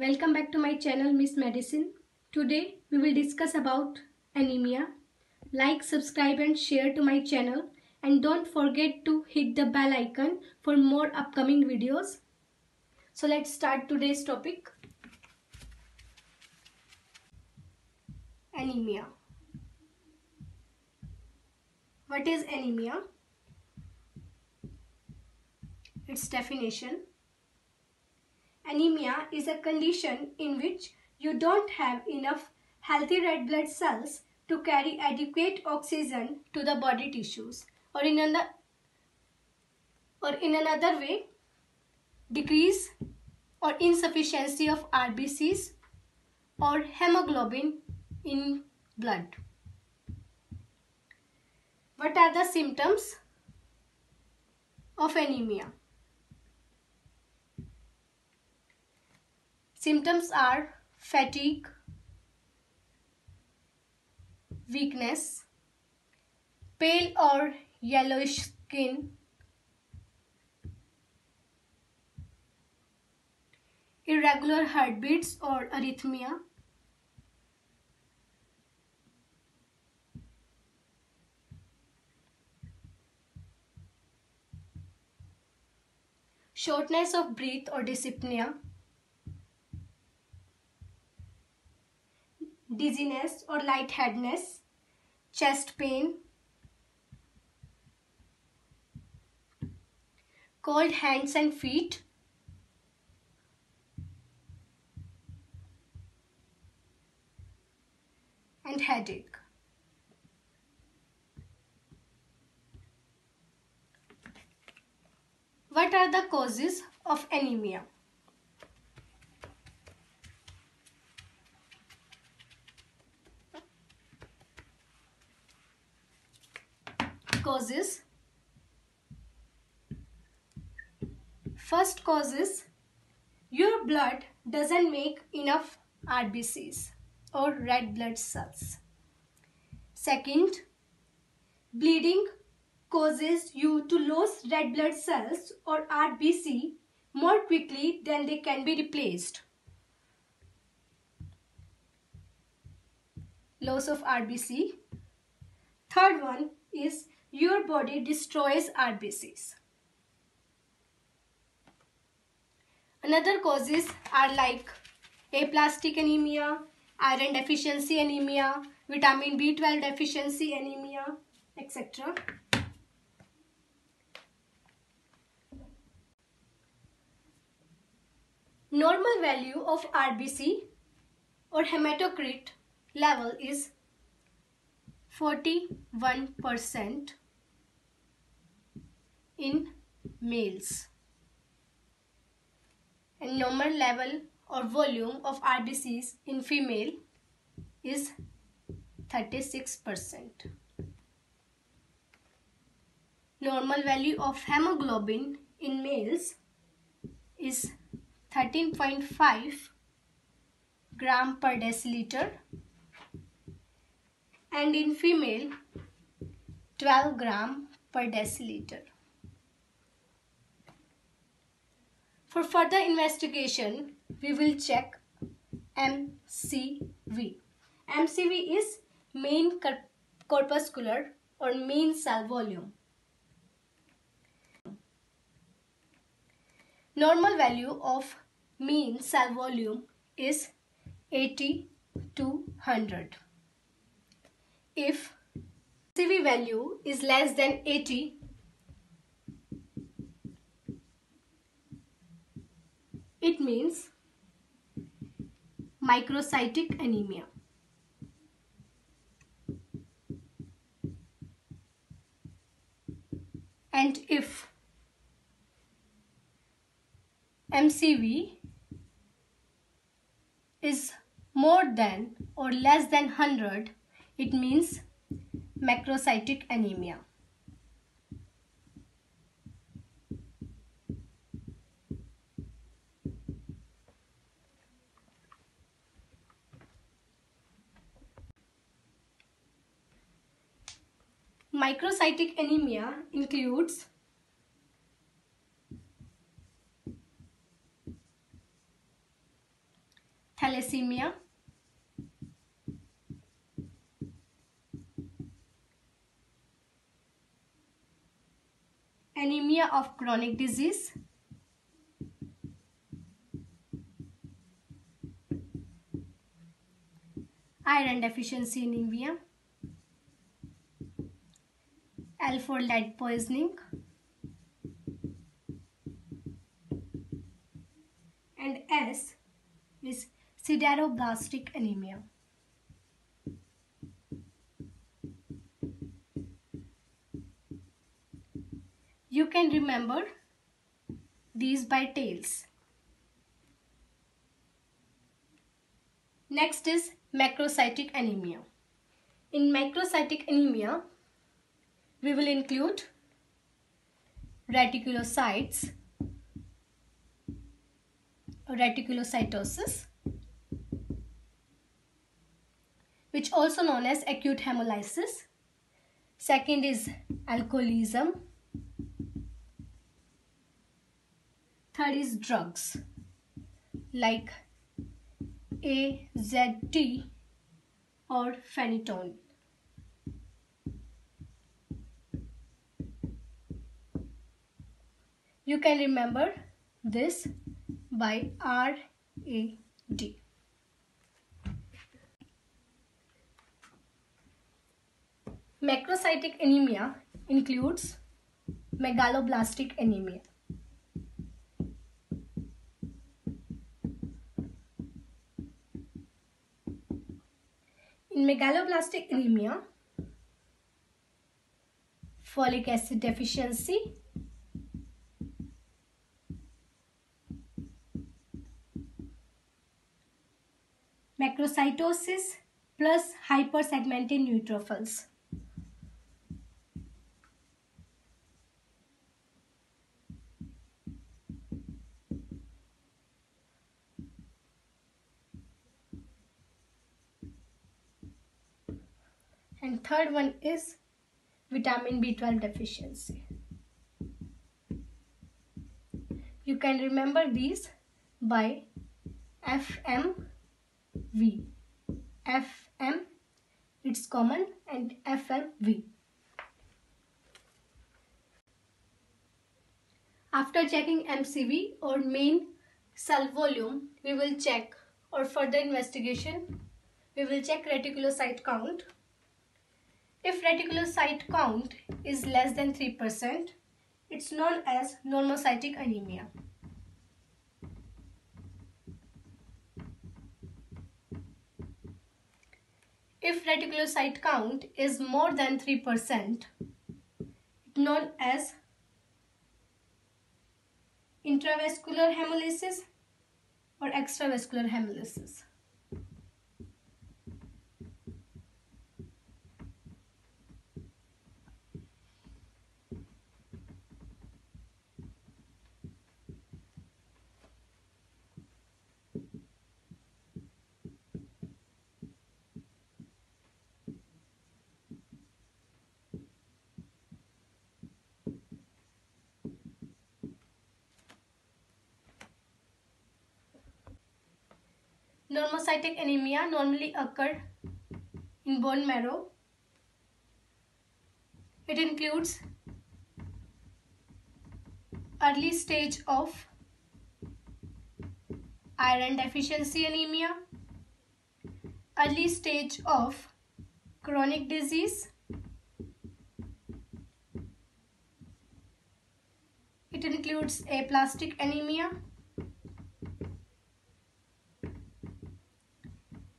Welcome back to my channel Miss Medicine. Today we will discuss about anemia. Like, subscribe and share to my channel and don't forget to hit the bell icon for more upcoming videos. So let's start today's topic. Anemia. What is anemia? Its definition Anemia is a condition in which you don't have enough healthy red blood cells to carry adequate oxygen to the body tissues or in another or in another way decrease or insufficiency of RBCs or hemoglobin in blood. What are the symptoms of anemia? Symptoms are fatigue, weakness, pale or yellowish skin, irregular heartbeats or arrhythmia, shortness of breath or dyspnea, dizziness or lightheadedness, chest pain, cold hands and feet, and headache. What are the causes of anemia? Causes first cause is your blood doesn't make enough RBCs or red blood cells. Second bleeding causes you to lose red blood cells or RBC more quickly than they can be replaced. Loss of RBC third one is your body destroys RBCs. Another causes are like aplastic anemia, iron deficiency anemia, vitamin B12 deficiency anemia, etc. Normal value of RBC or hematocrit level is 41% in males. And normal level or volume of RBCs in female is 36%. Normal value of hemoglobin in males is 13.5 gram per deciliter and in female 12 gram per deciliter. For further investigation, we will check MCV. MCV is mean corpuscular or mean cell volume. Normal value of mean cell volume is 80 to 100 if CV value is less than 80 it means microcytic anemia and if MCV is more than or less than 100 it means macrocytic anemia. Microcytic anemia includes thalassemia, anemia of chronic disease, iron deficiency anemia, L4 lead poisoning, and S is sideroblastic anemia. You can remember these by tails. Next is macrocytic anemia. In macrocytic anemia, we will include reticulocytes, reticulocytosis, which also known as acute hemolysis. Second is alcoholism. Third is drugs like AZT or phenytoin. You can remember this by RAD. Macrocytic anemia includes megaloblastic anemia. In megaloblastic anemia, folic acid deficiency macrocytosis plus hypersegmented neutrophils. and third one is vitamin B12 deficiency. You can remember these by FMV. FM it's common and FMV. After checking MCV or mean cell volume, we will check or further investigation, we will check reticulocyte count if reticulocyte count is less than 3%, it's known as normocytic anemia. If reticulocyte count is more than 3%, known as intravascular hemolysis or extravascular hemolysis. Normocytic anemia normally occur in bone marrow. It includes early stage of iron deficiency anemia, early stage of chronic disease, it includes aplastic anemia,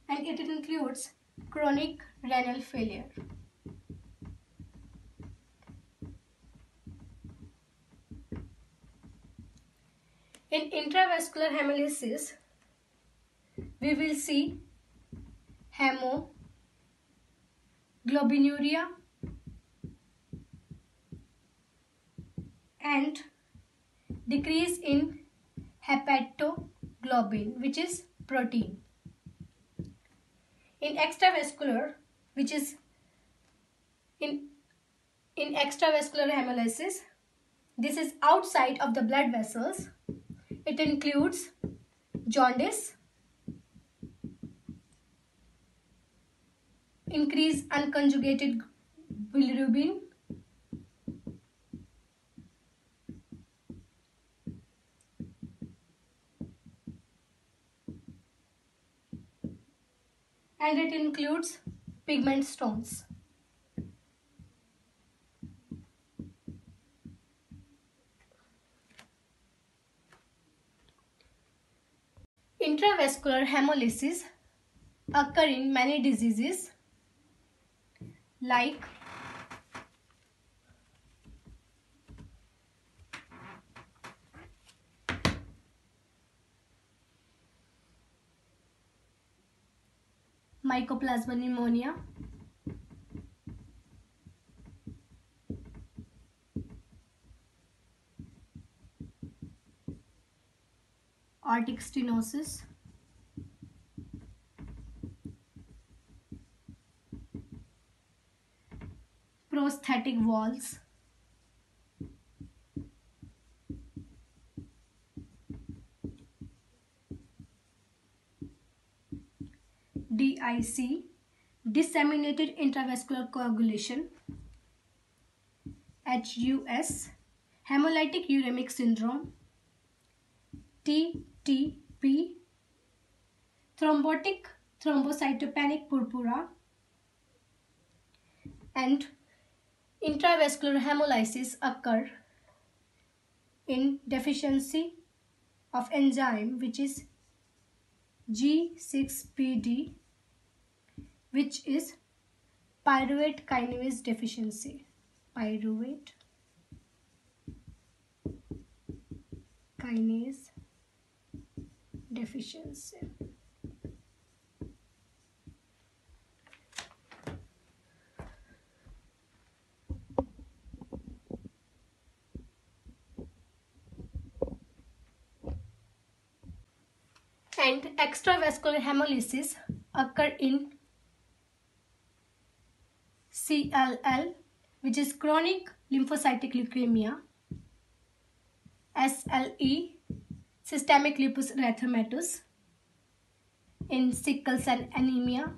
and it includes chronic renal failure. In intravascular hemolysis, we will see hemoglobinuria and decrease in haptoglobin which is protein in extravascular which is in in extravascular hemolysis this is outside of the blood vessels. It includes jaundice increase unconjugated bilirubin and it includes pigment stones. Intravascular hemolysis occur in many diseases like mycoplasma pneumonia aortic stenosis prosthetic valves DIC disseminated intravascular coagulation HUS hemolytic uremic syndrome TTP thrombotic thrombocytopenic purpura and intravascular hemolysis occur in deficiency of enzyme which is G6PD which is pyruvate kinase deficiency. Pyruvate kinase deficiency. and extravascular hemolysis occur in CLL which is chronic lymphocytic leukemia, SLE systemic lupus erythematosus in sickle cell anemia.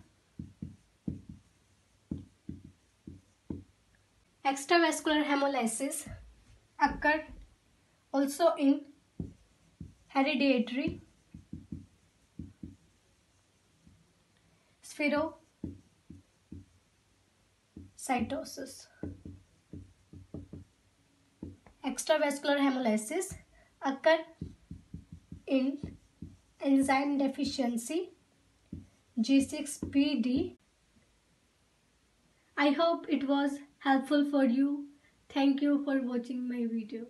Extravascular hemolysis occur also in hereditary spherocytosis. Extravascular hemolysis occur in enzyme deficiency G6PD. I hope it was helpful for you. Thank you for watching my video.